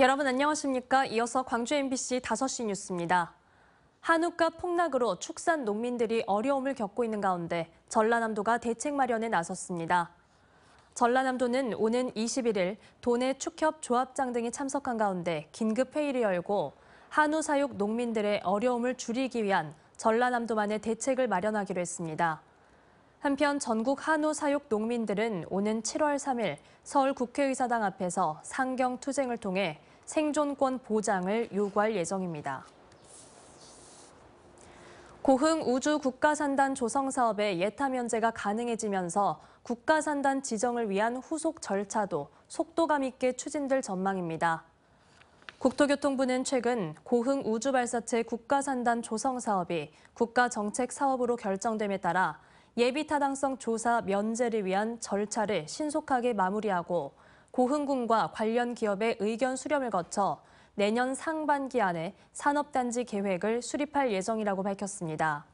여러분 안녕하십니까? 이어서 광주 MBC 5시 뉴스입니다. 한우가 폭락으로 축산 농민들이 어려움을 겪고 있는 가운데 전라남도가 대책 마련에 나섰습니다. 전라남도는 오는 21일 도내 축협 조합장 등이 참석한 가운데 긴급 회의를 열고 한우 사육 농민들의 어려움을 줄이기 위한 전라남도만의 대책을 마련하기로 했습니다. 한편 전국 한우 사육 농민들은 오는 7월 3일 서울 국회의사당 앞에서 상경 투쟁을 통해 생존권 보장을 요구할 예정입니다. 고흥 우주 국가산단 조성 사업의 예타 면제가 가능해지면서 국가산단 지정을 위한 후속 절차도 속도감 있게 추진될 전망입니다. 국토교통부는 최근 고흥 우주발사체 국가산단 조성 사업이 국가정책 사업으로 결정됨에 따라 예비 타당성 조사 면제를 위한 절차를 신속하게 마무리하고 고흥군과 관련 기업의 의견 수렴을 거쳐 내년 상반기 안에 산업단지 계획을 수립할 예정이라고 밝혔습니다.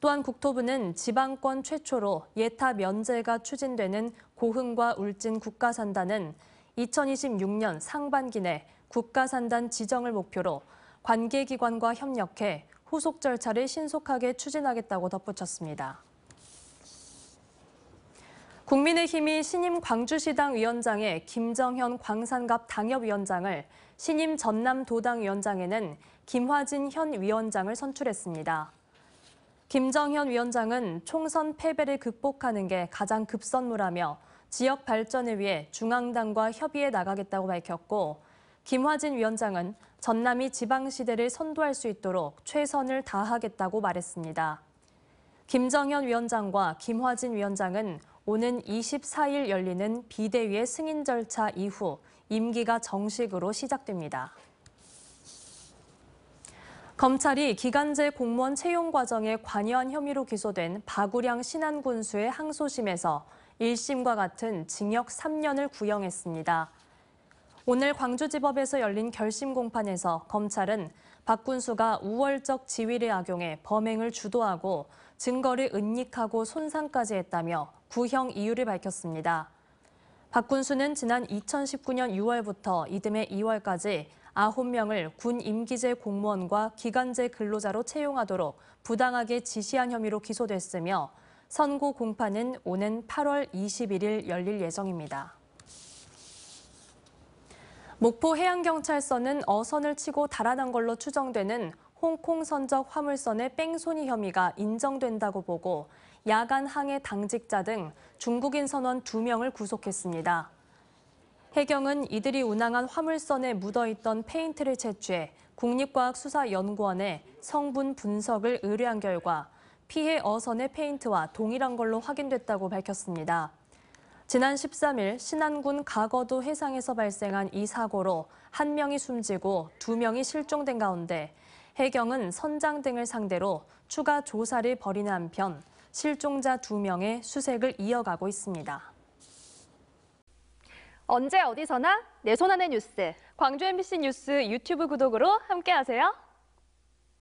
또한 국토부는 지방권 최초로 예타 면제가 추진되는 고흥과 울진 국가산단은 2026년 상반기 내 국가산단 지정을 목표로 관계기관과 협력해 후속 절차를 신속하게 추진하겠다고 덧붙였습니다. 국민의힘이 신임 광주시당 위원장에 김정현 광산갑 당협위원장을 신임 전남도당 위원장에는 김화진 현 위원장을 선출했습니다. 김정현 위원장은 총선 패배를 극복하는 게 가장 급선무라며 지역 발전을 위해 중앙당과 협의해 나가겠다고 밝혔고 김화진 위원장은 전남이 지방시대를 선도할 수 있도록 최선을 다하겠다고 말했습니다. 김정현 위원장과 김화진 위원장은 오는 24일 열리는 비대위의 승인 절차 이후 임기가 정식으로 시작됩니다. 검찰이 기간제 공무원 채용 과정에 관여한 혐의로 기소된 박우량 신안군수의 항소심에서 1심과 같은 징역 3년을 구형했습니다. 오늘 광주지법에서 열린 결심 공판에서 검찰은 박 군수가 우월적 지위를 악용해 범행을 주도하고 증거를 은닉하고 손상까지 했다며 구형 이유를 밝혔습니다. 박 군수는 지난 2019년 6월부터 이듬해 2월까지 9명을 군 임기제 공무원과 기간제 근로자로 채용하도록 부당하게 지시한 혐의로 기소됐으며 선고 공판은 오는 8월 21일 열릴 예정입니다. 목포 해양경찰서는 어선을 치고 달아난 걸로 추정되는 홍콩 선적 화물선의 뺑소니 혐의가 인정된다고 보고 야간 항해 당직자 등 중국인 선원 2명을 구속했습니다. 해경은 이들이 운항한 화물선에 묻어있던 페인트를 채취해 국립과학수사연구원에 성분 분석을 의뢰한 결과 피해 어선의 페인트와 동일한 걸로 확인됐다고 밝혔습니다. 지난 13일 신안군 가거도 해상에서 발생한 이 사고로 한 명이 숨지고 두 명이 실종된 가운데 해경은 선장 등을 상대로 추가 조사를 벌이는 한편 실종자 두 명의 수색을 이어가고 있습니다. 언제 어디서나 내 손 안의 뉴스. 광주 MBC 뉴스 유튜브 구독으로 함께하세요.